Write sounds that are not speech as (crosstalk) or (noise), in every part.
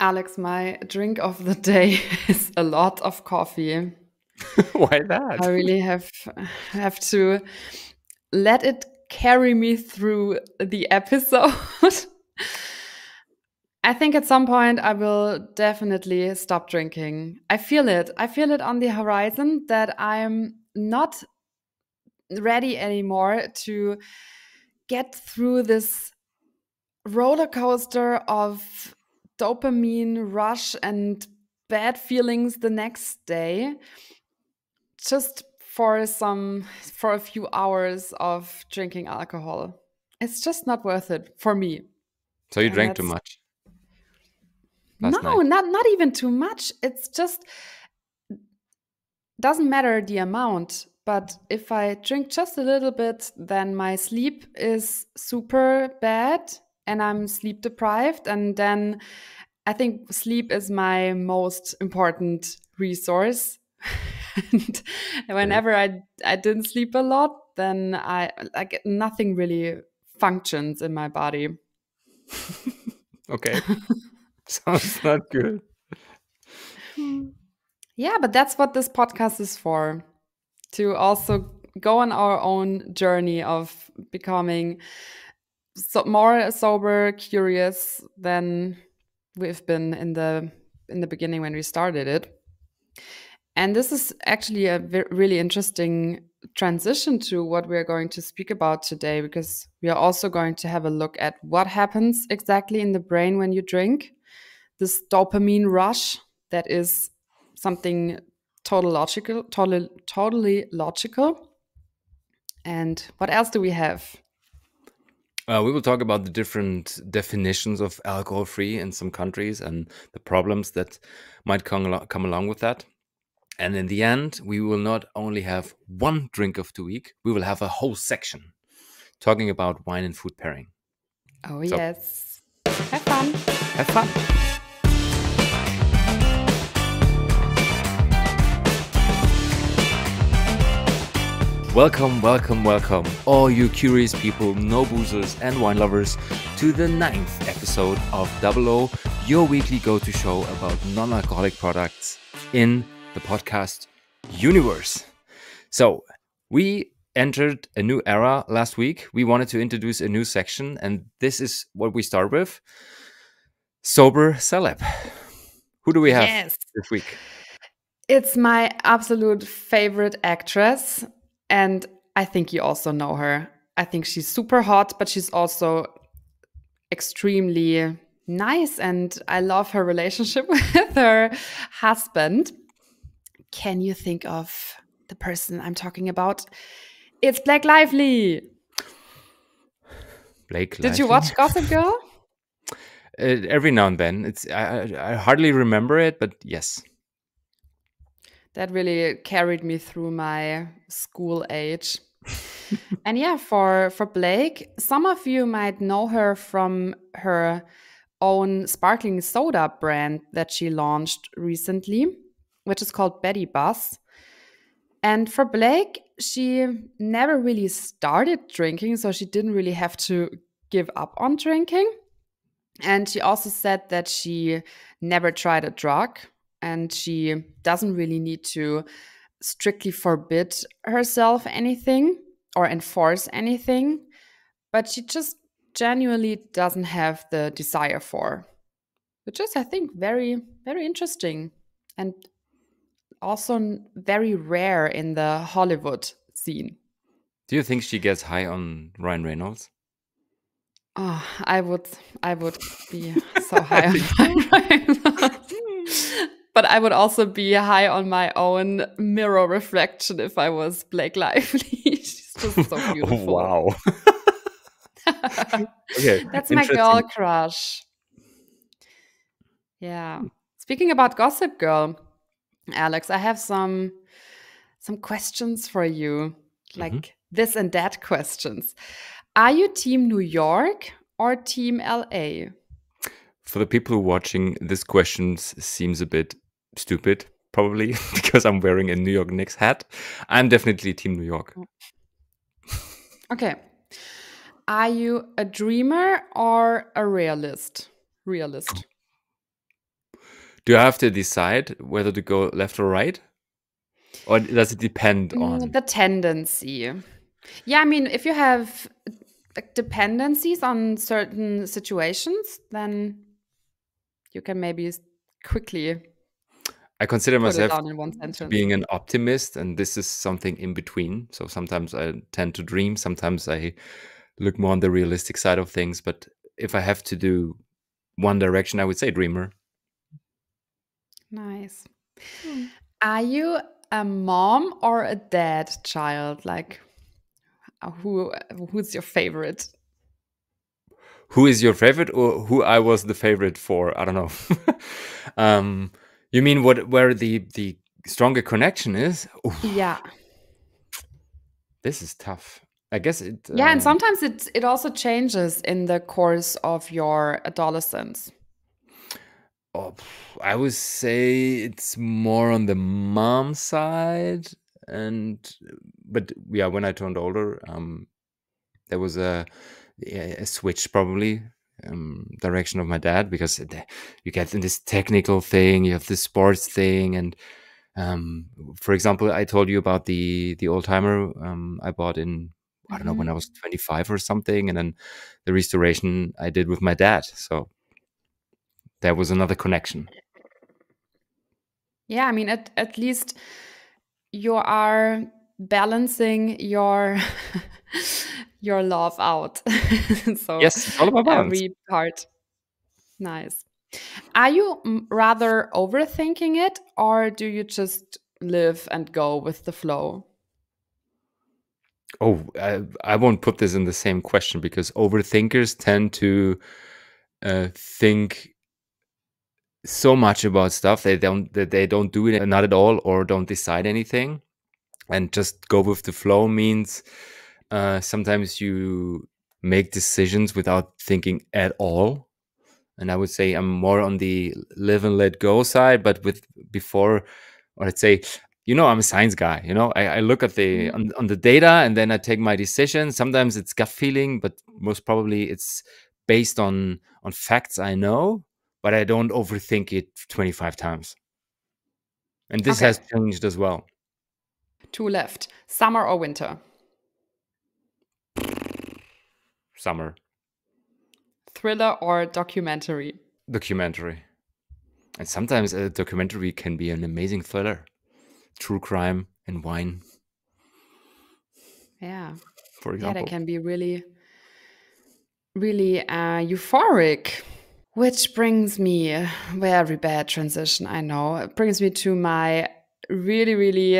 Alex, my drink of the day (laughs) is a lot of coffee. (laughs) Why that? I really have have to let it carry me through the episode. (laughs) I think at some point I will definitely stop drinking. I feel it. I feel it on the horizon that I'm not ready anymore to get through this roller coaster of dopamine rush and bad feelings the next day just for some for a few hours of drinking alcohol. It's just not worth it for me. So you and drank too much no night. not not even too much. It's just doesn't matter the amount but if i drink just a little bit then my sleep is super bad and I'm sleep deprived. And then I think sleep is my most important resource. (laughs) and whenever I I didn't sleep a lot, then I like nothing really functions in my body. okay. (laughs) (laughs) Sounds not good. Yeah, but that's what this podcast is for. To also go on our own journey of becoming so more sober, curious than we've been in the in the beginning when we started it. And this is actually a really interesting transition to what we're going to speak about today because we are also going to have a look at what happens exactly in the brain when you drink. This dopamine rush that is something total logical, totally, totally logical. And what else do we have? Uh, we will talk about the different definitions of alcohol free in some countries and the problems that might come, come along with that. And in the end, we will not only have one drink of the week, we will have a whole section talking about wine and food pairing. Oh, so, yes. Have fun. Have fun. Welcome, welcome, welcome, all you curious people, no boozers, and wine lovers, to the ninth episode of Double O, your weekly go to show about non alcoholic products in the podcast universe. So, we entered a new era last week. We wanted to introduce a new section, and this is what we start with Sober Celeb. Who do we have yes. this week? It's my absolute favorite actress. And I think you also know her. I think she's super hot, but she's also extremely nice. And I love her relationship (laughs) with her husband. Can you think of the person I'm talking about? It's Blake Lively. Blake Lively. Did you watch Gossip Girl? (laughs) Uh, every now and then. It's I, I hardly remember it, but yes that really carried me through my school age. (laughs) and yeah, for for Blake, some of you might know her from her own sparkling soda brand that she launched recently, which is called Betty Buzz. And for Blake, she never really started drinking, so she didn't really have to give up on drinking. And she also said that she never tried a drug and she doesn't really need to strictly forbid herself anything or enforce anything, but she just genuinely doesn't have the desire for, which is, I think, very, very interesting and also very rare in the Hollywood scene. Do you think she gets high on Ryan Reynolds? Oh, I would, I would be so (laughs) high on Ryan (laughs) Reynolds but I would also be high on my own mirror reflection if I was Blake Lively. (laughs) She's just so (laughs) beautiful. wow. (laughs) okay, That's my girl crush. Yeah. Speaking about Gossip Girl, Alex, I have some some questions for you, like mm -hmm. this and that questions. Are you team New York or team LA? For the people watching, this question seems a bit stupid, probably (laughs) because I'm wearing a New York Knicks hat. I'm definitely Team New York. Okay. Are you a dreamer or a realist? Realist. Do I have to decide whether to go left or right? Or does it depend Mm, on? the tendency. Yeah, I mean, if you have like, dependencies on certain situations, then you can maybe quickly I consider myself down in one sentence. being an optimist, and this is something in between. So sometimes I tend to dream, sometimes I look more on the realistic side of things. But if I have to do one direction, I would say dreamer. Nice. Are you a mom or a dad child? Like, uh, who who's your favorite? Who is your favorite, or who I was the favorite for? I don't know. (laughs) um, you mean what? Where the the stronger connection is? Yeah. this is tough. I guess it. Yeah, and um, sometimes it it also changes in the course of your adolescence. Oh, I would say it's more on the mom side, and but yeah, when I turned older, um, there was a a switch probably um direction of my dad because you get in this technical thing, you have this sports thing, and um, for example, I told you about the the old timer um I bought in I don't know when I Mhm. was 25 or something, and then the restoration I did with my dad. So there was another connection. Yeah, I mean, at at least you are balancing your (laughs) (laughs) your love out. (laughs) so Yes, all about balance. every part, nice. Are you rather overthinking it, or do you just live and go with the flow? Oh, I, I won't put this in the same question because overthinkers tend to uh, think so much about stuff they don't that they don't do it not at all or don't decide anything and just go with the flow means uh, sometimes you make decisions without thinking at all and i would say i'm more on the live and let go side but with before or let's say you know i'm a science guy you know i, I look at the Mhm. on, on the data and then i take my decision sometimes it's gut feeling but most probably it's based on on facts i know but i don't overthink it 25 times and this Okay. has changed as well Two left: summer or winter? Summer Thriller or documentary? documentary and sometimes a documentary can be an amazing thriller true crime and wine Yeah. for example. Yeah, that can be really, really uh, euphoric. Which brings me, very bad transition, I know. It brings me to my really, really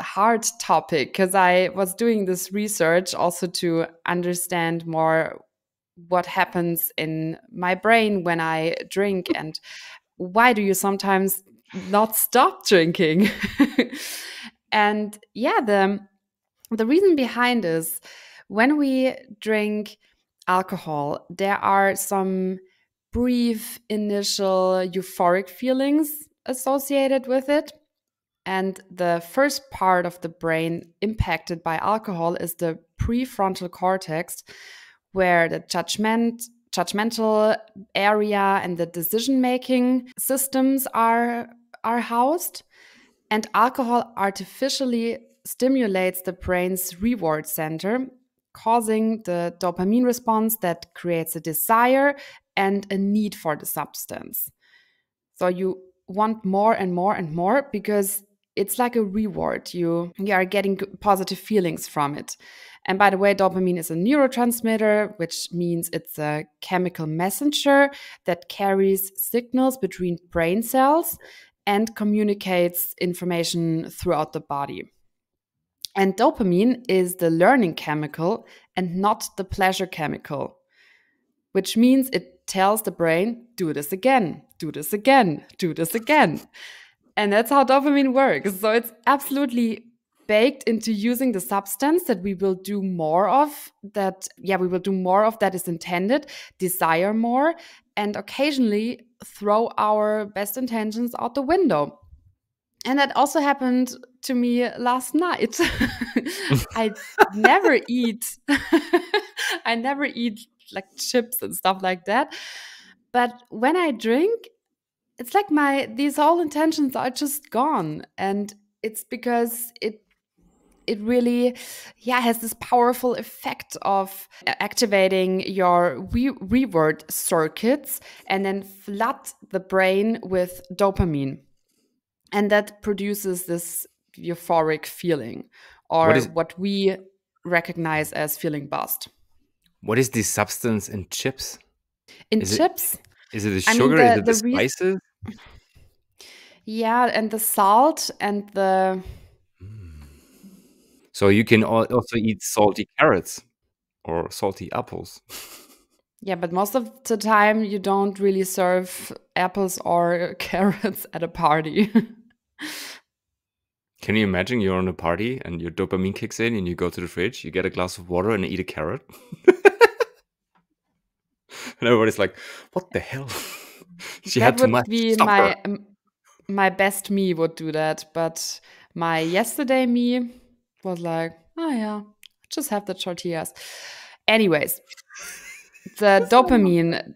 hard topic because I was doing this research also to understand more what happens in my brain when I drink (laughs) and why do you sometimes not stop drinking? (laughs) and yeah, the the reason behind is when we drink alcohol, there are some brief initial euphoric feelings associated with it. And the first part of the brain impacted by alcohol is the prefrontal cortex, where the judgment, judgmental area and the decision making systems are, are housed. And alcohol artificially stimulates the brain's reward center, causing the dopamine response that creates a desire and a need for the substance. So you want more and more and more because it's like a reward. You, you are getting positive feelings from it. And by the way, dopamine is a neurotransmitter, which means it's a chemical messenger that carries signals between brain cells and communicates information throughout the body. And dopamine is the learning chemical and not the pleasure chemical, which means it tells the brain, do this again, do this again, do this again. And that's how dopamine works. So it's absolutely baked into using the substance that we will do more of, that, yeah, we will do more of that is intended, desire more, and occasionally throw our best intentions out the window. And that also happened to me last night. (laughs) I never eat, (laughs) I never eat like chips and stuff like that. But when I drink, it's like my these whole intentions are just gone. And it's because it it really yeah has this powerful effect of activating your re- reward circuits and then flood the brain with dopamine. And that produces this euphoric feeling or what, is, what we recognize as feeling buzzed what is this substance in chips? In is chips? It, is it the sugar I mean, the, is it the, the spices yeah and the salt and the so you can also eat salty carrots or salty apples. Yeah, but most of the time you don't really serve apples or (laughs) carrots at a party. (laughs) Can you imagine you're on a party and your dopamine kicks in and you go to the fridge, you get a glass of water and eat a carrot? (laughs) and everybody's like, what the hell? She that had too would much. Be my, my best me would do that, but my yesterday me was like, oh yeah, just have the tortillas. Anyways, (laughs) the dopamine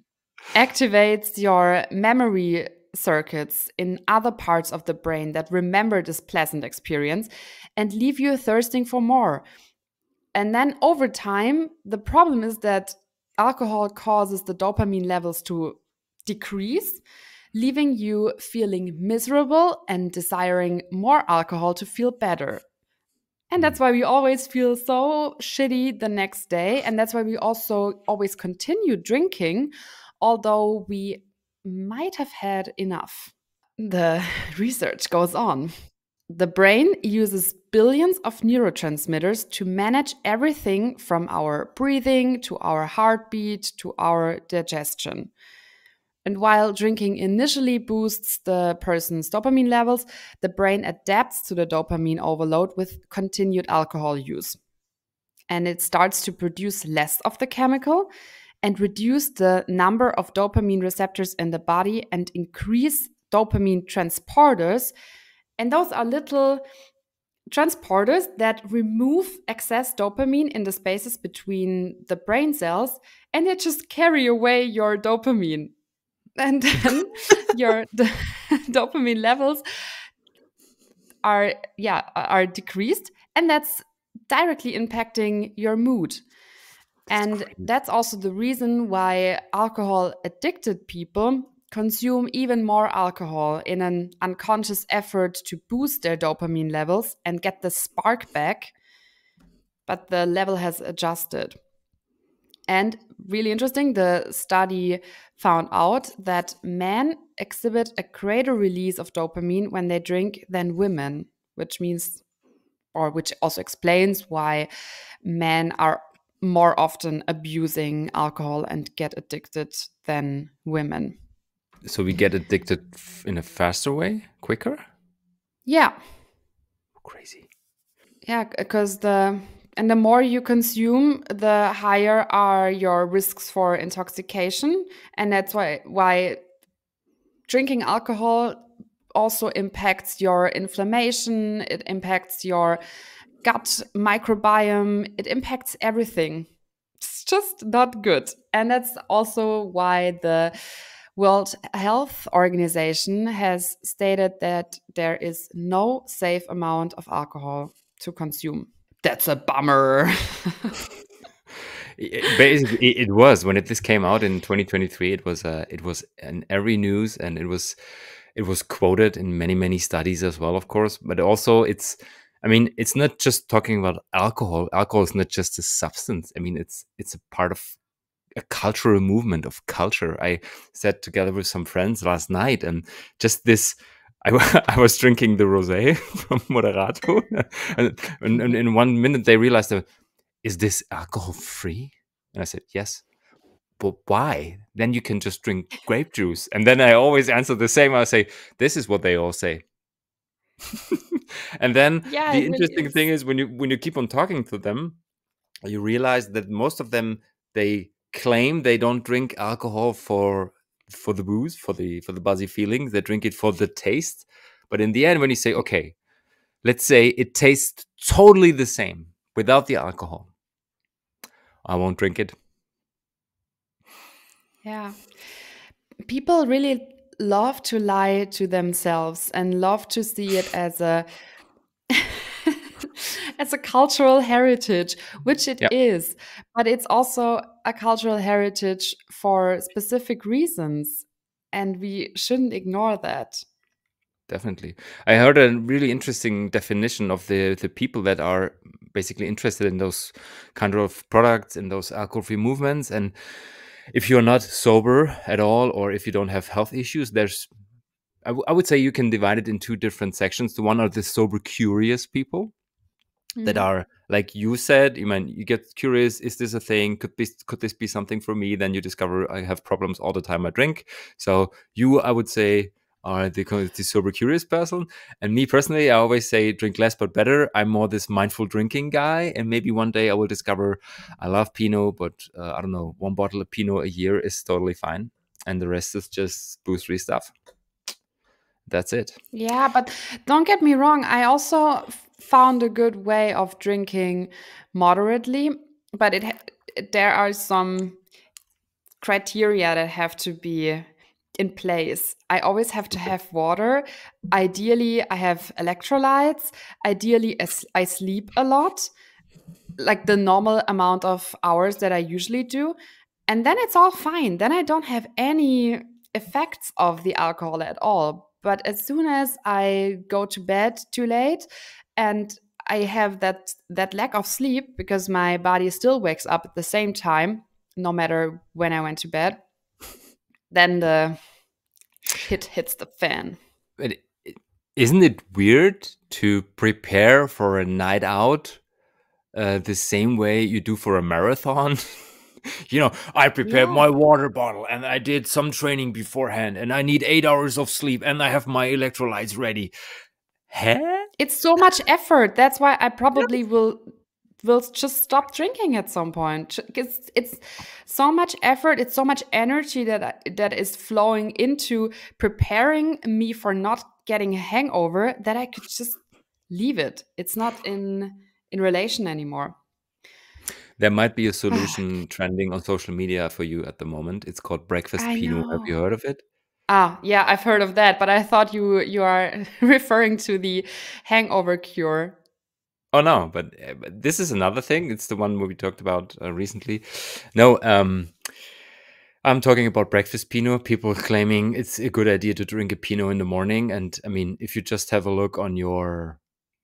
activates your memory circuits in other parts of the brain that remember this pleasant experience and leave you thirsting for more. And then over time, the problem is that alcohol causes the dopamine levels to decrease, leaving you feeling miserable and desiring more alcohol to feel better. And that's hmm. why we always feel so shitty the next day. And that's why we also always continue drinking, although we might have had enough. The (laughs) research goes on. The brain uses billions of neurotransmitters to manage everything from our breathing to our heartbeat to our digestion. And while drinking initially boosts the person's dopamine levels, the brain adapts to the dopamine overload with continued alcohol use. And it starts to produce less of the chemical and reduce the number of dopamine receptors in the body and increase dopamine transporters. And those are little transporters that remove excess dopamine in the spaces between the brain cells and they just carry away your dopamine and (laughs) then your (laughs) dopamine levels are yeah are decreased and that's directly impacting your mood. And that's also the reason why alcohol addicted people consume even more alcohol in an unconscious effort to boost their dopamine levels and get the spark back but the level has adjusted and really interesting, the study found out that men exhibit a greater release of dopamine when they drink than women, which means, or which also explains why men are more often abusing alcohol and get addicted than women. So we get addicted in a faster way, quicker? Yeah. Crazy. Yeah, because the and the more you consume, the higher are your risks for intoxication. And that's why why drinking alcohol also impacts your inflammation, it impacts your gut microbiome, it impacts everything. It's just not good. And that's also why the World Health Organization has stated that there is no safe amount of alcohol to consume that's a bummer. (laughs) Basically, it was when it, this came out in 2023. It was uh, it was in every news, and it was it was quoted in many many studies as well, of course. But also, it's I mean, it's not just talking about alcohol. Alcohol is not just a substance. I mean, it's it's a part of a cultural movement of culture. I sat together with some friends last night, and just this I, (laughs) I was drinking the rosé (laughs) from Moderato, and, and, and, in one minute they realized, that, is this alcohol free? And I said, yes. But why? Then you can just drink grape juice. And then I always answer the same. I say, this is what they all say. (laughs) and then yeah, the interesting thing is when you when you keep on talking to them, you realize that most of them they claim they don't drink alcohol for for the booze, for the for the buzzy feeling. They drink it for the taste. But in the end, when you say, okay, let's say it tastes totally the same without the alcohol, I won't drink it. Yeah. People really love to lie to themselves and love to see it as a as a cultural heritage, which it Yep. is, but it's also a cultural heritage for specific reasons, and we shouldn't ignore that. Definitely. I heard a really interesting definition of the the people that are basically interested in those kind of products and those alcohol-free movements. And if you're not sober at all, or if you don't have health issues, there's I would say you can divide it in two different sections. The one are the sober curious people that Mhm. are like you said you mean you get curious is this a thing? Could be could this be something for me? Then you discover i have problems all the time i drink. So you i would say are the, the sober curious person. And me personally i always say drink less but better. I'm more this mindful drinking guy and maybe one day i will discover i love pinot but uh, i don't know one bottle of pinot a year is totally fine and the rest is just boostery stuff. That's it. Yeah, but don't get me wrong, I also found a good way of drinking moderately, but it there are some criteria that have to be in place. I always have to have water. Ideally, I have electrolytes. Ideally, I sleep a lot, like the normal amount of hours that I usually do. And then it's all fine. Then I don't have any effects of the alcohol at all. But as soon as I go to bed too late and I have that that lack of sleep because my body still wakes up at the same time, no matter when I went to bed, then the shit hits the fan. But isn't it weird to prepare for a night out uh, the same way you do for a marathon? (laughs) (laughs) you know, I prepared Yeah. my water bottle and I did some training beforehand and I need eight hours of sleep and I have my electrolytes ready. Huh? It's so much effort. That's why I probably will will just stop drinking at some point. It's it's so much effort. It's so much energy that I, that is flowing into preparing me for not getting a hangover that I could just leave it. It's not in in relation anymore. There might be a solution trending on social media for you at the moment. It's called breakfast I pinot. Have you heard of it? Ah, yeah, I've heard of that, but I thought you you are (laughs) referring to the hangover cure. Oh no, but, uh, but this is another thing. It's the one we talked about uh, recently. No, um, I'm talking about breakfast Pinot. People claiming it's a good idea to drink a Pinot in the morning, and I mean, if you just have a look on your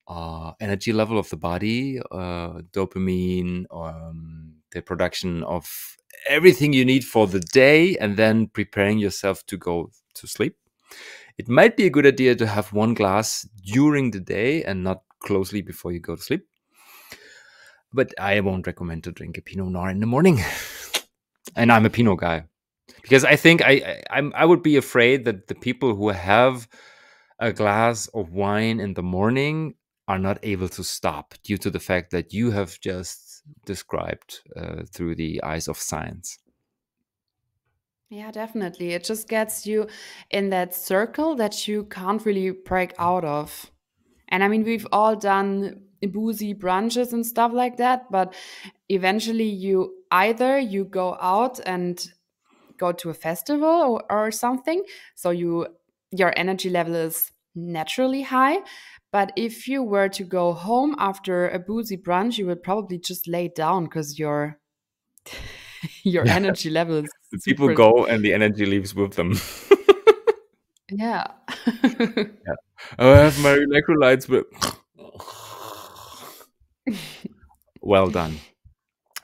uh, energy level of the body, uh, dopamine, um, the production of everything you need for the day, and then preparing yourself to go to sleep. It might be a good idea to have one glass during the day and not closely before you go to sleep. But I won't recommend to drink a Pinot Noir in the morning. (laughs) and I'm a Pinot guy because I think I, I I would be afraid that the people who have a glass of wine in the morning are not able to stop due to the fact that you have just described uh, through the eyes of science. Yeah, definitely. It just gets you in that circle that you can't really break out of. And I mean, we've all done boozy brunches and stuff like that, but eventually you either you go out and go to a festival or, or something, so you your energy level is naturally high. But if you were to go home after a boozy brunch, you would probably just lay down because your (laughs) your Yeah. energy level is The people go and the energy leaves with them. Yeah. (laughs) (laughs) Oh, I have my electrolytes, but well done.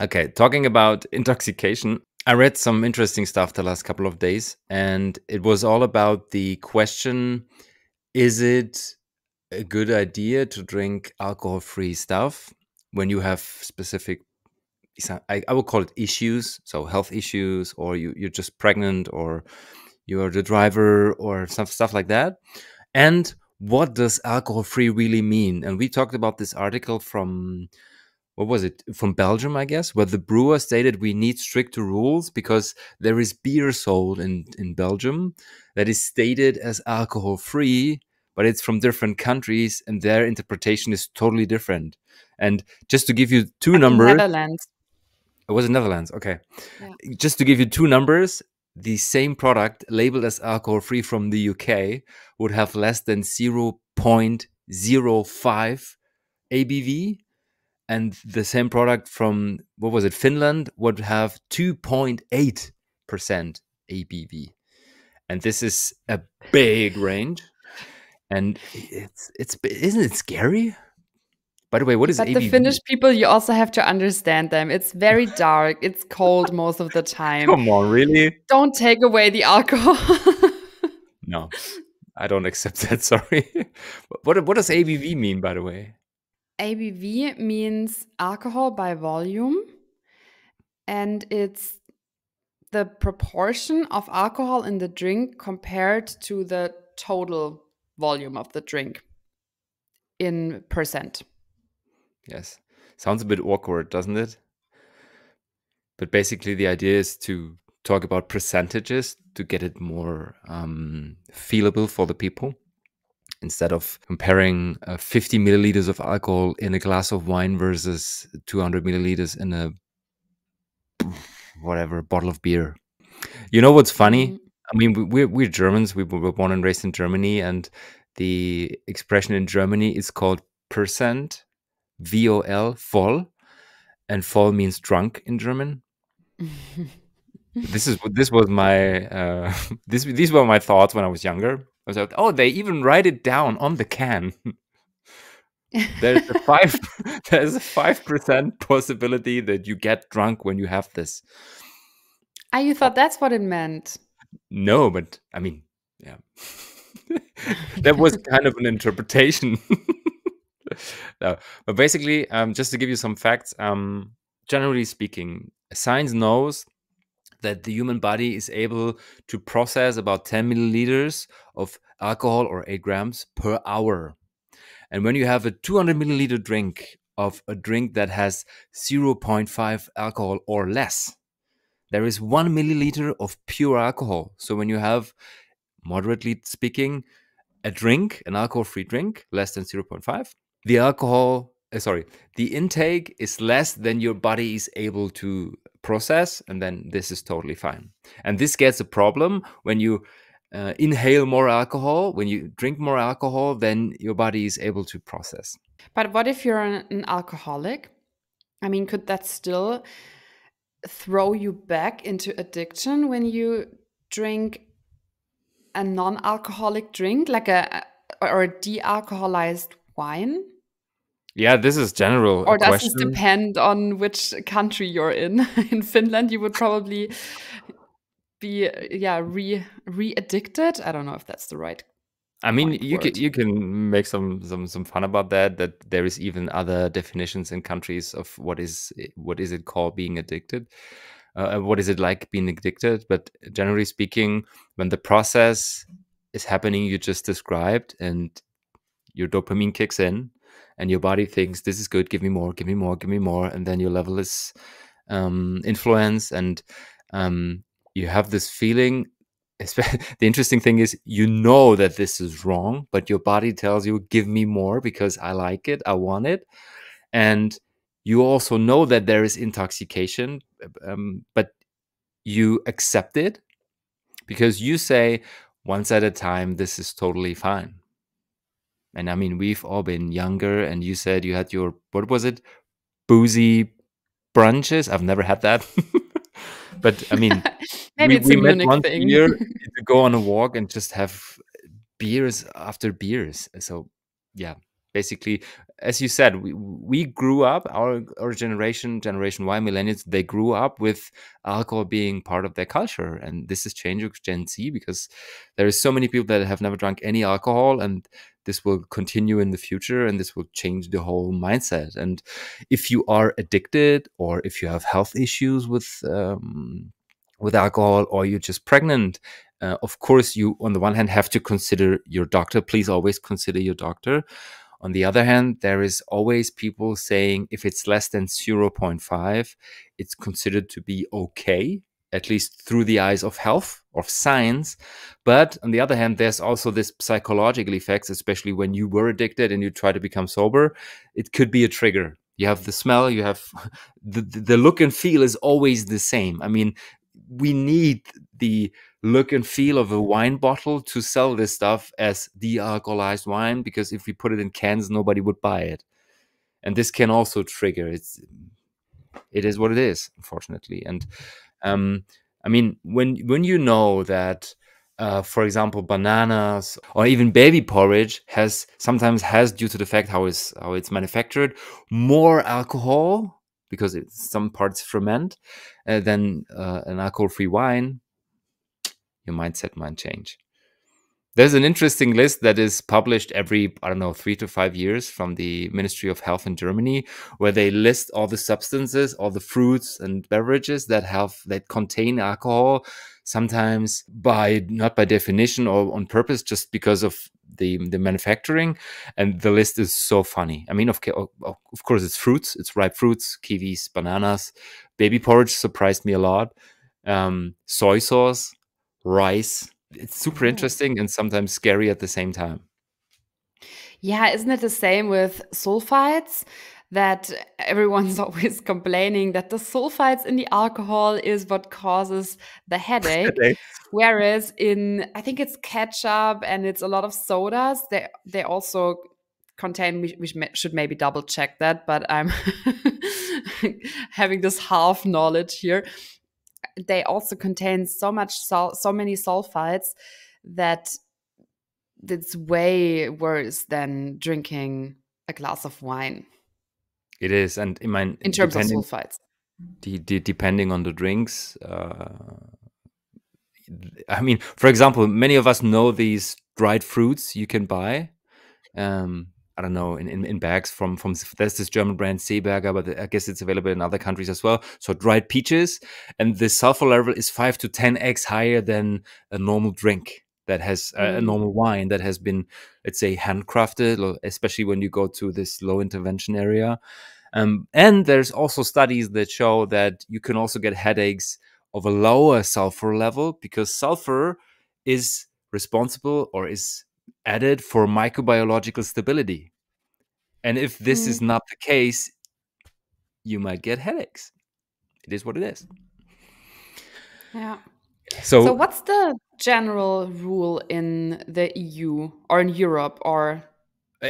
Okay, talking about intoxication, I read some interesting stuff the last couple of days, and it was all about the question is it a good idea to drink alcohol free stuff when you have specific I, I would call it issues so health issues or you, you're just pregnant or you're the driver or some stuff like that. And what does alcohol free really mean? And we talked about this article from what was it? From belgium i guess where the brewer stated we need stricter rules because there is beer sold in in belgium that is stated as alcohol free but it's from different countries and their interpretation is totally different and just to give you two numbers Netherlands. it was in netherlands okay Yeah. just to give you two numbers the same product labeled as alcohol free from the UK would have less than 0.05 ABV. And the same product from, what was it, Finland would have 2.8% ABV. And this is a big range. And it's, it's, isn't it scary? By the way, what is but ABV? the Finnish people, you also have to understand them. It's very dark. it's cold most of the time. Come on, really? Don't take away the alcohol. (laughs) no, I don't accept that. (laughs) Sorry. what what does ABV mean, by the way? ABV means alcohol by volume, and it's the proportion of alcohol in the drink compared to the total volume of the drink in percent. Yes. Sounds a bit awkward, doesn't it? But basically, the idea is to talk about percentages to get it more um, feelable for the people. Instead of comparing uh, 50 milliliters of alcohol in a glass of wine versus 200 milliliters in a whatever bottle of beer. You know what's funny? I mean, we're, we're Germans. We were born and raised in Germany, and the expression in Germany is called percent V O L, voll, and voll means drunk in German. this is this was my uh, (laughs) this these were my thoughts when I was younger. I was like, oh, they even write it down on the can. (laughs) there's a five (laughs) there's a five percent possibility that you get drunk when you have this. Ah, you thought that's what it meant? No, but I mean, yeah, (laughs) that was (laughs) kind of an interpretation (laughs) no, but basically, um, just to give you some facts, um, generally speaking, science knows that the human body is able to process about 10 milliliters of alcohol or 8 grams per hour. And when you have a 200 milliliter drink of a drink that has 0.5 alcohol or less, there is one milliliter of pure alcohol. So when you have, moderately speaking, a drink, an alcohol free drink, less than 0.5, the alcohol uh, sorry the intake is less than your body is able to process and then this is totally fine. And this gets a problem when you uh, inhale more alcohol when you drink more alcohol then your body is able to process. But what if you're an, an alcoholic? I mean could that still throw you back into addiction when you drink a non-alcoholic drink like a or a de-alcoholized wine yeah, this is general. Or does this depend on which country you're in? (laughs) in Finland, you would probably be yeah re re addicted. I don't know if that's the right. I mean, you can you can make some some some fun about that. That there is even other definitions in countries of what is what is it called being addicted. Uh, what is it like being addicted? But generally speaking, when the process is happening you just described and your dopamine kicks in and your body thinks this is good give me more give me more give me more and then your level is um, influenced and um, you have this feeling (laughs) the interesting thing is you know that this is wrong but your body tells you give me more because i like it i want it and you also know that there is intoxication um, but you accept it because you say once at a time this is totally fine and I mean, we've all been younger, and you said you had your, what was it? Boozy brunches. I've never had that. (laughs) but I mean, (laughs) maybe we, it's we a met once thing. a year (laughs) to go on a walk and just have beers after beers. So, yeah, basically as you said we we grew up our our generation generation y millennials they grew up with alcohol being part of their culture. And this is changing gen z because there is so many people that have never drunk any alcohol and this will continue in the future and this will change the whole mindset. And if you are addicted or if you have health issues with um, with alcohol or you're just pregnant uh, of course you on the one hand have to consider your doctor. Please always consider your doctor on the other hand, there is always people saying if it's less than 0.5, it's considered to be okay, at least through the eyes of health, of science. But on the other hand, there's also this psychological effects, especially when you were addicted and you try to become sober. It could be a trigger. You have the smell, you have (laughs) the, the look and feel is always the same. I mean, we need the look and feel of a wine bottle to sell this stuff as de-alcoholized wine because if we put it in cans nobody would buy it and this can also trigger it's it is what it is unfortunately and um i mean when when you know that uh, for example, bananas or even baby porridge has sometimes has due to the fact how it's how it's manufactured more alcohol because it's some parts ferment uh, than uh, an alcohol-free wine. Your mindset might change. There's an interesting list that is published every, I don't know, three to five years from the Ministry of Health in Germany, where they list all the substances, all the fruits and beverages that have that contain alcohol sometimes by not by definition or on purpose, just because of the the manufacturing. And the list is so funny. I mean, of of course, it's fruits, it's ripe fruits, kiwis, bananas. Baby porridge surprised me a lot. Um, soy sauce, rice. It's super interesting and sometimes scary at the same time. Yeah, isn't it the same with sulfites? that everyone's (laughs) always complaining that the sulfites in the alcohol is what causes the (laughs) headache. Whereas in, I think it's ketchup and it's a lot of sodas, they, they also contain, we, we should maybe double check that, but I'm (laughs) having this half knowledge here. They also contain so much, so, so many sulfites that it's way worse than drinking a glass of wine. It is, and in my in terms of sulfites, the, the, depending on the drinks. Uh, I mean, for example, many of us know these dried fruits you can buy. Um, I don't know in, in, in, bags from from there's this German brand Seeberger, but I guess it's available in other countries as well. So dried peaches, and the sulfur level is five to ten x higher than a normal drink that has mm. a normal wine that has been, let's say, handcrafted, especially when you go to this low intervention area. Um, and there's also studies that show that you can also get headaches of a lower sulfur level because sulfur is responsible or is added for microbiological stability. And if this mm. is not the case, you might get headaches. It is what it is. Yeah. So, so what's the general rule in the EU or in Europe or?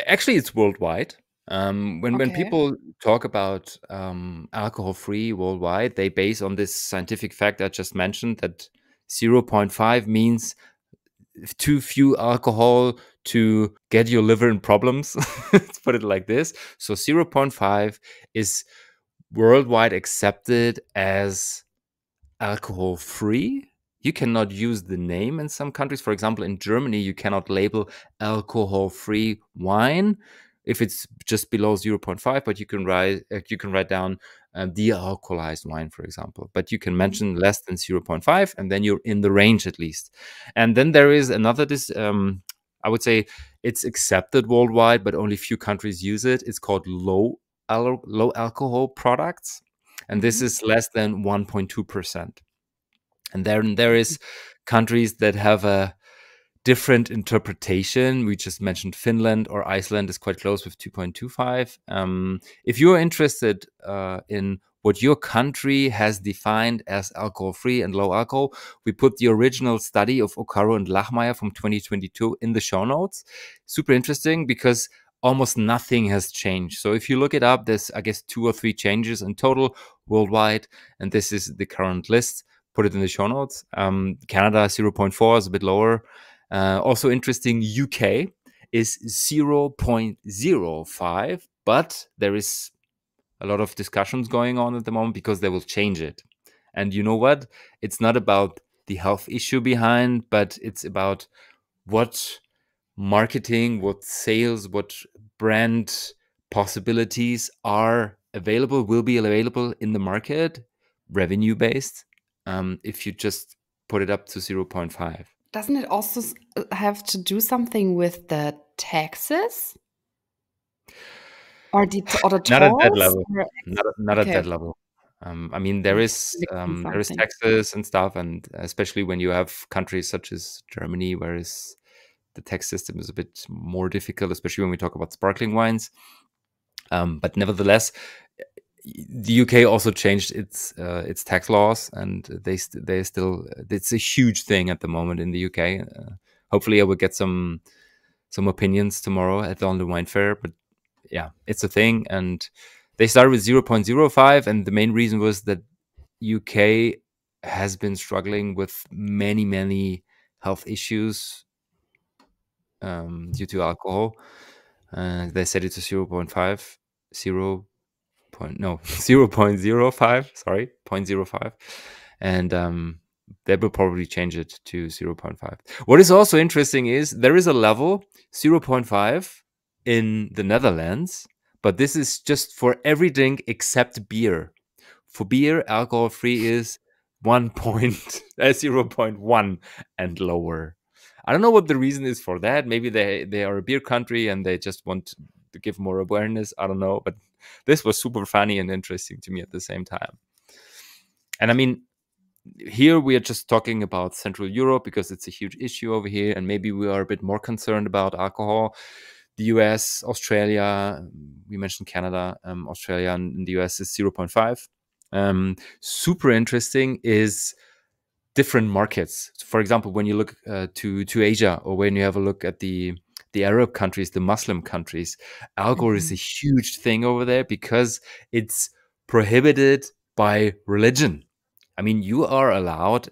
Actually, it's worldwide. Um, when when people talk about um, alcohol free worldwide, they base on this scientific fact I just mentioned that 0.5 means too few alcohol to get your liver in problems. (laughs) Let's put it like this. So 0.5 is worldwide accepted as alcohol free. You cannot use the name in some countries. For example, in Germany, you cannot label alcohol free wine if it's just below 0.5 but you can write uh, you can write down uh, de-alcoholized wine for example but you can mm-hmm. mention less than 0.5 and then you're in the range at least and then there is another this um, i would say it's accepted worldwide but only few countries use it it's called low al- low alcohol products and this mm-hmm. is less than 1.2% and then there is mm-hmm. countries that have a different interpretation. We just mentioned Finland or Iceland is quite close with 2.25. Um, if you're interested uh, in what your country has defined as alcohol free and low alcohol, we put the original study of Okaru and Lachmeier from 2022 in the show notes. Super interesting because almost nothing has changed. So if you look it up, there's, I guess, two or three changes in total worldwide. And this is the current list. Put it in the show notes. Um, Canada 0.4 is a bit lower. Uh, also interesting, UK is 0.05, but there is a lot of discussions going on at the moment because they will change it. And you know what? It's not about the health issue behind, but it's about what marketing, what sales, what brand possibilities are available, will be available in the market, revenue based, um, if you just put it up to 0.5 doesn't it also uh, have to do something with the taxes? Or the, or the not at that level. Or... Not, not okay. at that level. Um, I mean, there is um, there is taxes and stuff, and especially when you have countries such as Germany, where is the tax system is a bit more difficult, especially when we talk about sparkling wines. Um, but nevertheless, the UK also changed its uh, its tax laws, and they st- they still it's a huge thing at the moment in the UK. Uh, hopefully, I will get some some opinions tomorrow at the London Wine Fair. But yeah, it's a thing, and they started with zero point zero five, and the main reason was that UK has been struggling with many many health issues um, due to alcohol. Uh, they set it to 0.5, 0 point no (laughs) 0.05 sorry 0.05 and um, they will probably change it to 0.5 what is also interesting is there is a level 0.5 in the netherlands but this is just for every drink except beer. For beer alcohol free is 1 point, (laughs) uh, 0.1 and lower. I don't know what the reason is for that. Maybe they they are a beer country and they just want to give more awareness. I don't know but this was super funny and interesting to me at the same time. And I mean, here we are just talking about Central Europe because it's a huge issue over here, and maybe we are a bit more concerned about alcohol. The US, Australia, we mentioned Canada, um, Australia, and the US is 0.5. Um, super interesting is different markets. For example, when you look uh, to to Asia, or when you have a look at the the Arab countries, the Muslim countries, alcohol mm-hmm. is a huge thing over there because it's prohibited by religion. I mean, you are allowed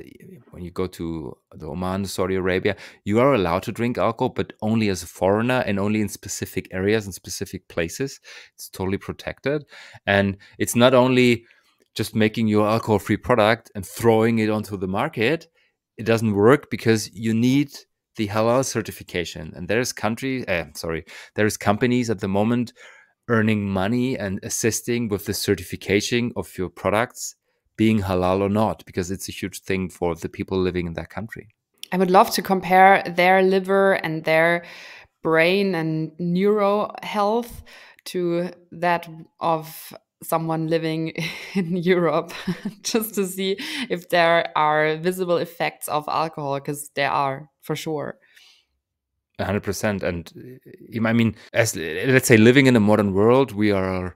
when you go to the Oman, Saudi Arabia, you are allowed to drink alcohol, but only as a foreigner and only in specific areas and specific places. It's totally protected, and it's not only just making your alcohol-free product and throwing it onto the market. It doesn't work because you need the halal certification and there's country uh, sorry there's companies at the moment earning money and assisting with the certification of your products being halal or not because it's a huge thing for the people living in that country. I would love to compare their liver and their brain and neuro health to that of someone living (laughs) in Europe (laughs) just to see if there are visible effects of alcohol because there are for sure. 100% and uh, i mean as let's say living in a modern world we are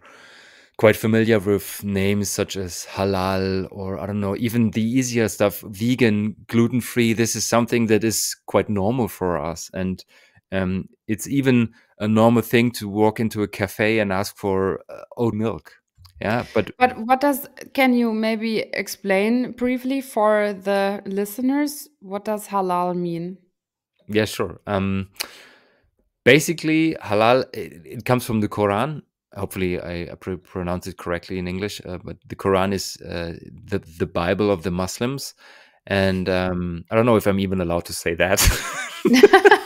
quite familiar with names such as halal or i don't know even the easier stuff vegan gluten free this is something that is quite normal for us. And um, it's even a normal thing to walk into a cafe and ask for uh, oat milk yeah but but what does can you maybe explain briefly for the listeners what does halal mean? Yeah sure. Um basically halal it, it comes from the quran. Hopefully i, I pr pronounce it correctly in english uh, but the quran is uh, the the bible of the muslims. And um i don't know if i'm even allowed to say that (laughs) (laughs)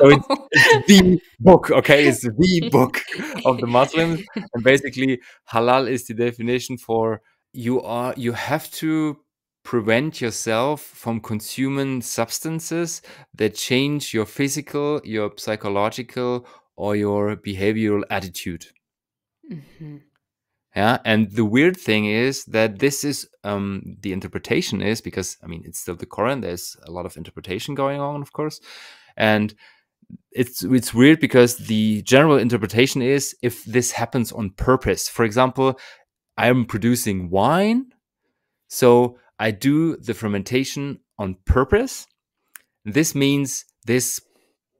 so it's, (laughs) it's, the book, okay? It's the book of the Muslims, (laughs) and basically, halal is the definition for you are you have to prevent yourself from consuming substances that change your physical, your psychological, or your behavioral attitude. Mm -hmm. Yeah, and the weird thing is that this is um, the interpretation is because I mean it's still the Quran. There's a lot of interpretation going on, of course, and it's it's weird because the general interpretation is if this happens on purpose. For example, I am producing wine, so I do the fermentation on purpose. This means this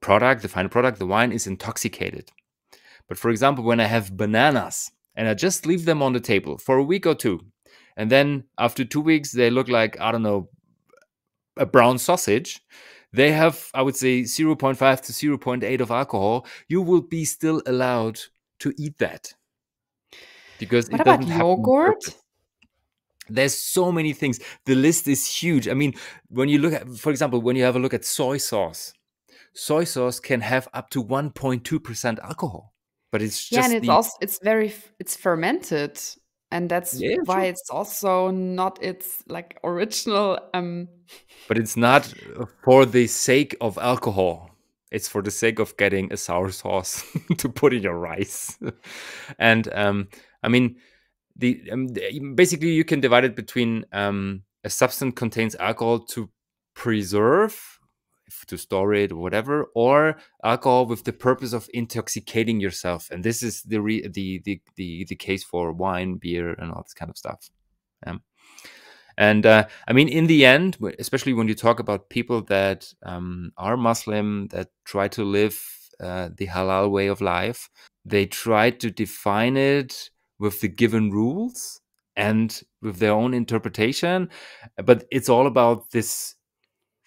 product, the final product, the wine is intoxicated. But for example, when I have bananas and I just leave them on the table for a week or two, and then after two weeks they look like I don't know a brown sausage, they have, I would say, 0.5 to 0.8 of alcohol, you will be still allowed to eat that. Because what it about yogurt? There's so many things. The list is huge. I mean, when you look at, for example, when you have a look at soy sauce, soy sauce can have up to 1.2% alcohol. But it's yeah, and it's the, also it's very it's fermented, and that's yeah, why it's also not its like original um but it's not for the sake of alcohol. It's for the sake of getting a sour sauce (laughs) to put in your rice. (laughs) And um i mean the um, basically you can divide it between um a substance contains alcohol to preserve to store it or whatever, or alcohol with the purpose of intoxicating yourself. And this is the re- the, the the the case for wine, beer, and all this kind of stuff. Um, and uh, I mean, in the end, especially when you talk about people that um, are Muslim that try to live uh, the halal way of life, they try to define it with the given rules and with their own interpretation. But it's all about this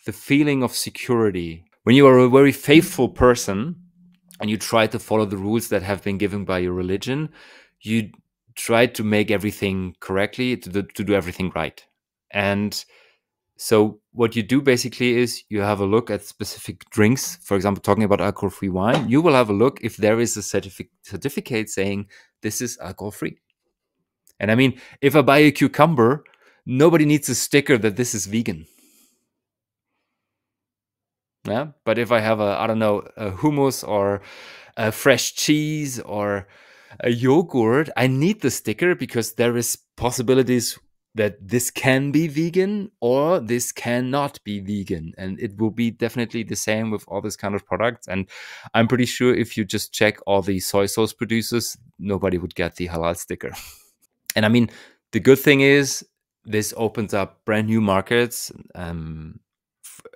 the feeling of security. When you are a very faithful person and you try to follow the rules that have been given by your religion, you try to make everything correctly, to do, to do everything right. And so what you do basically is you have a look at specific drinks. For example, talking about alcohol-free wine, you will have a look if there is a certific- certificate saying this is alcohol-free. And I mean, if I buy a cucumber, nobody needs a sticker that this is vegan. Yeah, but if I have a I don't know a hummus or a fresh cheese or a yogurt, I need the sticker because there is possibilities that this can be vegan or this cannot be vegan. And it will be definitely the same with all this kind of products. And i'm pretty sure if you just check all the soy sauce producers nobody would get the halal sticker. And i mean the good thing is this opens up brand new markets. Um,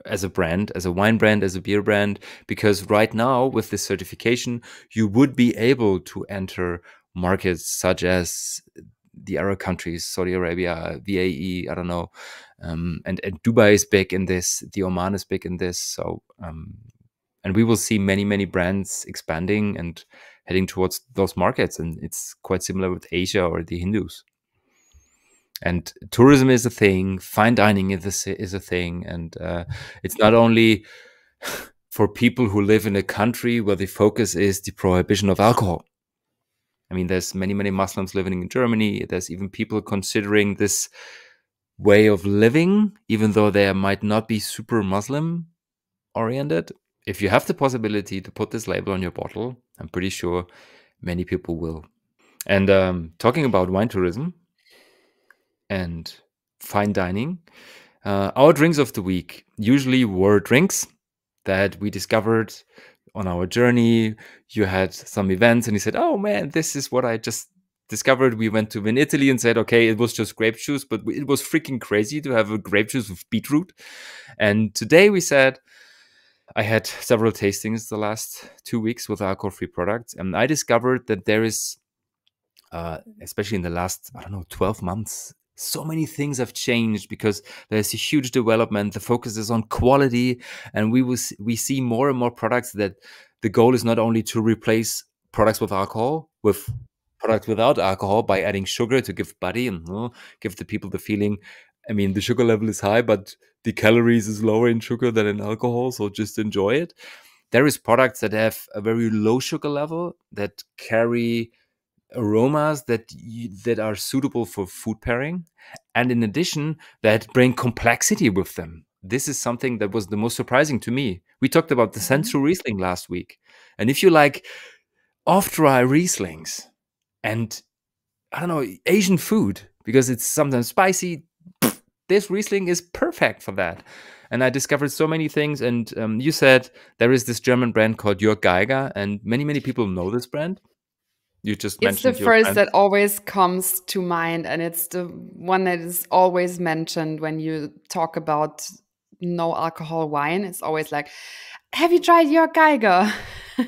as a brand, as a wine brand, as a beer brand, because right now with this certification, you would be able to enter markets such as the Arab countries, Saudi Arabia, VAE, I don't know, um, and, and Dubai is big in this, the Oman is big in this, so um, and we will see many many brands expanding and heading towards those markets, and it's quite similar with Asia or the Hindus and tourism is a thing fine dining is a, is a thing and uh, it's not only (sighs) for people who live in a country where the focus is the prohibition of alcohol. I mean there's many many muslims living in germany. There's even people considering this way of living even though they might not be super muslim oriented. If you have the possibility to put this label on your bottle i'm pretty sure many people will. And um, talking about wine tourism and fine dining. Uh, our drinks of the week usually were drinks that we discovered on our journey. You had some events and you said, Oh man, this is what I just discovered. We went to in Italy and said, Okay, it was just grape juice, but it was freaking crazy to have a grape juice with beetroot. And today we said, I had several tastings the last two weeks with alcohol free products, and I discovered that there is, uh, especially in the last, I don't know, 12 months, so many things have changed because there's a huge development. The focus is on quality and we will we see more and more products that the goal is not only to replace products with alcohol with products without alcohol by adding sugar to give body and uh, give the people the feeling. I mean the sugar level is high but the calories is lower in sugar than in alcohol so just enjoy it. There is products that have a very low sugar level that carry aromas that that are suitable for food pairing and in addition that bring complexity with them this is something that was the most surprising to me we talked about the mm-hmm. sensu riesling last week and if you like off dry rieslings and i don't know asian food because it's sometimes spicy this riesling is perfect for that and I discovered so many things. And um, you said there is this German brand called Jörg Geiger, and many, many people know this brand. You just it's the first that always comes to mind, and it's the one that is always mentioned when you talk about no alcohol wine. It's always like, "Have you tried Jörg Geiger?" (laughs) the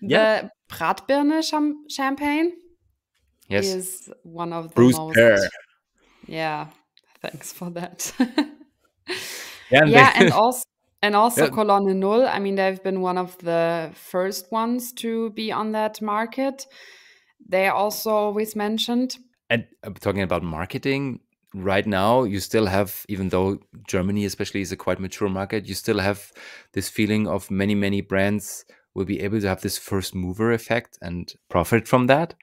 yeah. Bratbirne champagne. Yes, is one of the Bruce most. Pear. Yeah, thanks for that. (laughs) yeah, and, yeah, and also and also yeah. Colonne Null. I mean, they've been one of the first ones to be on that market they also always mentioned. And uh, talking about marketing, right now you still have, even though Germany especially is a quite mature market, you still have this feeling of many, many brands will be able to have this first mover effect and profit from that.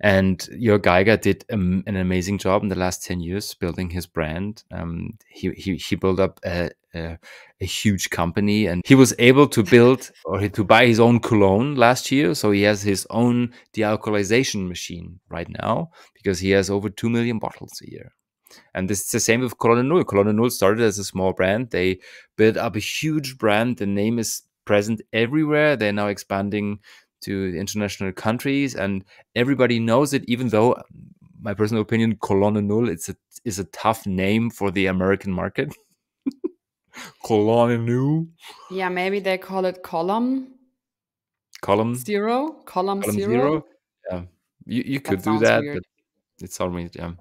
And Jörg Geiger did um, an amazing job in the last 10 years building his brand. Um, he, he, he built up a, a, a, huge company and he was able to build or to buy his own cologne last year. So he has his own dealcoholization machine right now because he has over 2 million bottles a year. And this is the same with Colonne Null. Colonne Null started as a small brand. They built up a huge brand. The name is present everywhere. They're now expanding to international countries, and everybody knows it. Even though, my personal opinion, Colonne Null it's a is a tough name for the American market. (laughs) Colonne Null. Yeah, maybe they call it column. Column zero. Column, column zero. zero. Yeah, you you could that do that, weird. but it's always yeah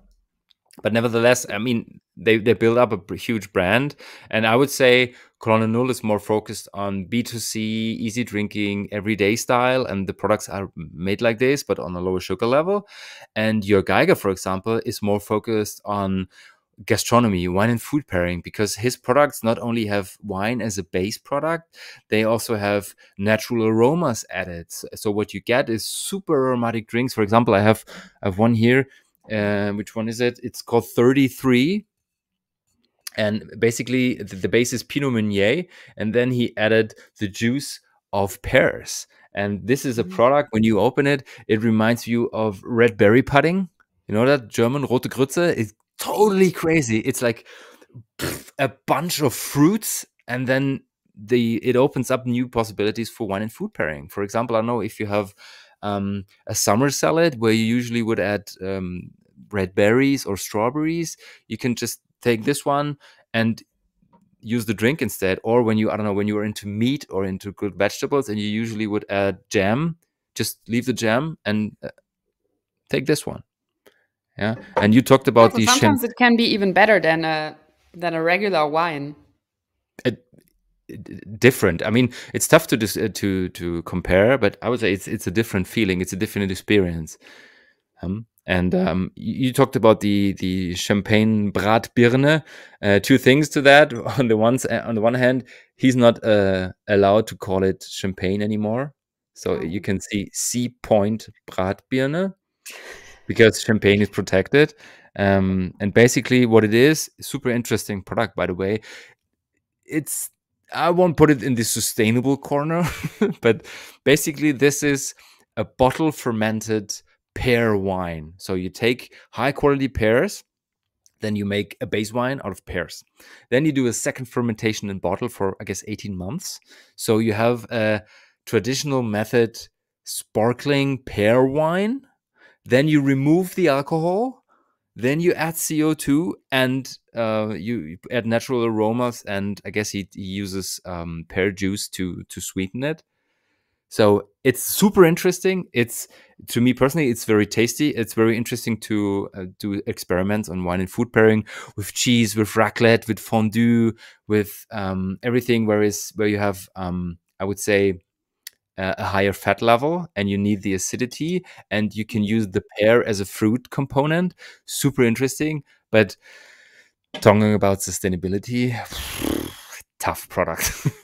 but nevertheless, I mean, they, they build up a huge brand. And I would say Colonne Null is more focused on B2C, easy drinking, everyday style. And the products are made like this, but on a lower sugar level. And Jörg Geiger, for example, is more focused on gastronomy, wine and food pairing, because his products not only have wine as a base product, they also have natural aromas added. So what you get is super aromatic drinks. For example, I have I have one here uh, which one is it? It's called 33. And basically, the, the base is Pinot Meunier. And then he added the juice of pears. And this is a mm. product, when you open it, it reminds you of red berry pudding. You know that German rote Grütze? It's totally crazy. It's like pff, a bunch of fruits and then the it opens up new possibilities for wine and food pairing. For example, I know if you have um, a summer salad where you usually would add um, red berries or strawberries, you can just take this one and use the drink instead. Or when you, I don't know, when you are into meat or into good vegetables and you usually would add jam, just leave the jam and uh, take this one. Yeah. And you talked about yeah, these. Sometimes it can be even better than a than a regular wine. It, different. I mean, it's tough to dis- uh, to to compare, but I would say it's it's a different feeling. It's a different experience. Um, and um, you talked about the the champagne Bratbirne. Uh, two things to that. (laughs) On the one on the one hand, he's not uh, allowed to call it champagne anymore. So oh. you can see C point Bratbirne because champagne is protected. Um, and basically, what it is, super interesting product, by the way. It's I won't put it in the sustainable corner, (laughs) but basically, this is a bottle fermented pear wine. So you take high quality pears, then you make a base wine out of pears. Then you do a second fermentation in bottle for, I guess, 18 months. So you have a traditional method sparkling pear wine. Then you remove the alcohol then you add CO2 and uh, you, add natural aromas, and I guess he, he uses um, pear juice to to sweeten it. So it's super interesting. It's to me personally, it's very tasty. It's very interesting to uh, do experiments on wine and food pairing with cheese, with raclette, with fondue, with um, everything. Whereas where you have, um, I would say, a higher fat level and you need the acidity and you can use the pear as a fruit component super interesting but talking about sustainability (sighs) tough product (laughs)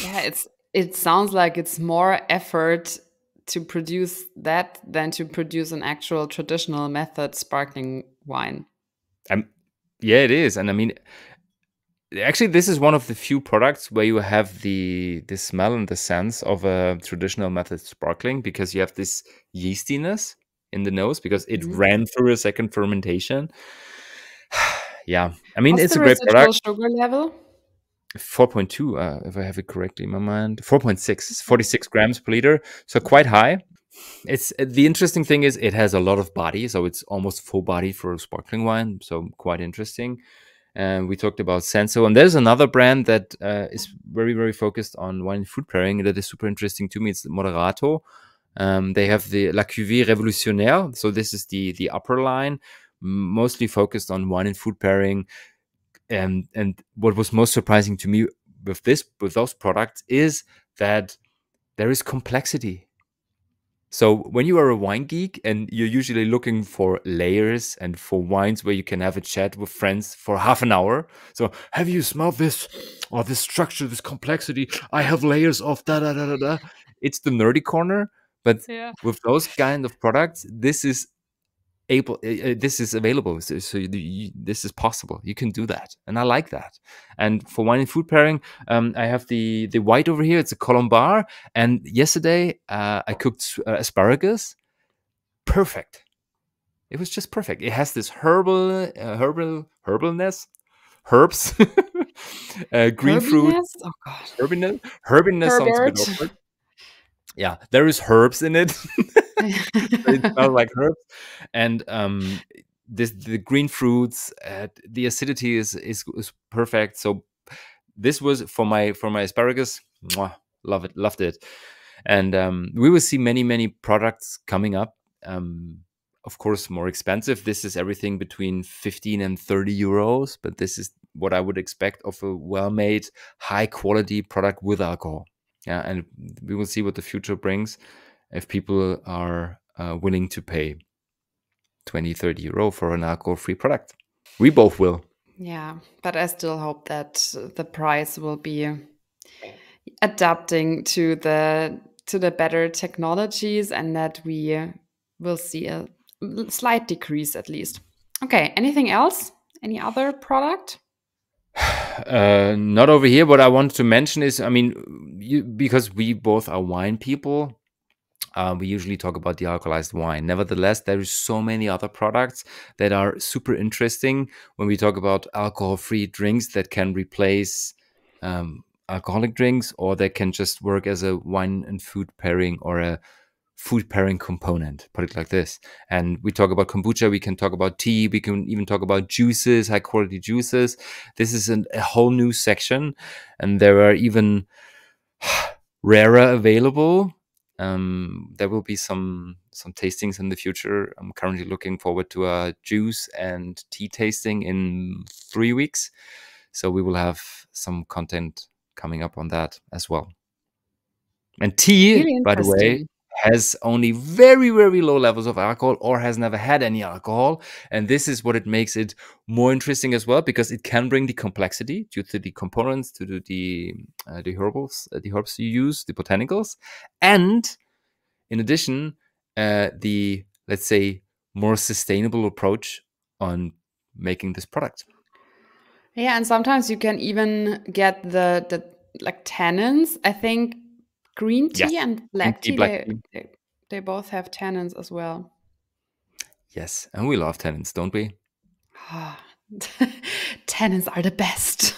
yeah it's it sounds like it's more effort to produce that than to produce an actual traditional method sparkling wine. Um, yeah it is. And i mean actually this is one of the few products where you have the the smell and the sense of a traditional method sparkling because you have this yeastiness in the nose because it mm-hmm. ran through a second fermentation. (sighs) Yeah. I mean What's it's a great product. sugar level 4.2 uh, if i have it correctly in my mind 4.6 46 grams per liter so quite high it's the interesting thing is it has a lot of body so it's almost full body for a sparkling wine so quite interesting and we talked about Senso. And there's another brand that uh, is very, very focused on wine and food pairing that is super interesting to me. It's Moderato. Um, they have the La Cuvée Révolutionnaire. So this is the the upper line, mostly focused on wine and food pairing. And and what was most surprising to me with this with those products is that there is complexity so when you are a wine geek and you're usually looking for layers and for wines where you can have a chat with friends for half an hour. So have you smelled this or this structure, this complexity? I have layers of da da da da da. It's the nerdy corner. But yeah. with those kind of products, this is able uh, this is available so, so you, you, this is possible you can do that and i like that and for wine and food pairing um, i have the the white over here it's a Colombard and yesterday uh, i cooked uh, asparagus perfect it was just perfect. It has this herbal, uh, herbal, herbalness, herbs, (laughs) uh, green fruit, Herbiness? Oh god. herbiness. Herbiness sounds a bit awkward. Yeah, there is herbs in it. (laughs) it (laughs) smells like herbs, and um, this the green fruits. Uh, the acidity is, is is perfect. So this was for my for my asparagus. Mwah, love it, loved it, and um, we will see many many products coming up. Um, of course, more expensive. This is everything between fifteen and thirty euros, but this is what I would expect of a well-made, high-quality product with alcohol. Yeah, and we will see what the future brings if people are uh, willing to pay 20 30 euro for an alcohol free product we both will Yeah, but I still hope that the price will be adapting to the to the better technologies and that we will see a slight decrease at least. Okay, anything else? Any other product? (sighs) uh, not over here what i want to mention is i mean you, because we both are wine people uh, we usually talk about the alcoholized wine. Nevertheless there is so many other products that are super interesting when we talk about alcohol free drinks that can replace um, alcoholic drinks or they can just work as a wine and food pairing or a food pairing component put it like this. And we talk about kombucha we can talk about tea we can even talk about juices high quality juices. This is an, a whole new section and there are even (sighs) rarer available um, there will be some some tastings in the future. I'm currently looking forward to a juice and tea tasting in three weeks. So we will have some content coming up on that as well. And tea Really by the way. Has only very very low levels of alcohol or has never had any alcohol. And this is what it makes it more interesting as well because it can bring the complexity due to the components to the uh, the herbals uh, the herbs you use the botanicals. And in addition uh, the let's say more sustainable approach on making this product. Yeah, and sometimes you can even get the the like tannins. I think green tea and black tea, tea, black they, tea. they they both have tannins as well. yes and we love tenants don't we (sighs) tannins are the best.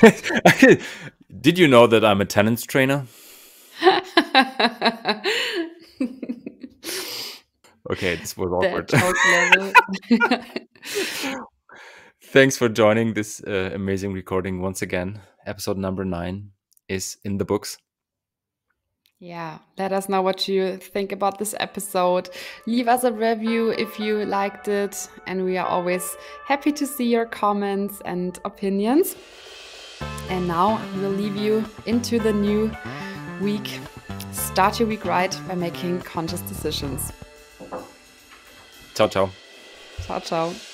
(laughs) did you know that i'm a tenants trainer (laughs) okay this was awkward. (laughs) Thanks for joining this uh, amazing recording once again. Episode number nine is in the books. Yeah, let us know what you think about this episode. Leave us a review if you liked it, and we are always happy to see your comments and opinions. And now we'll leave you into the new week. Start your week right by making conscious decisions. Ciao, ciao. Ciao, ciao.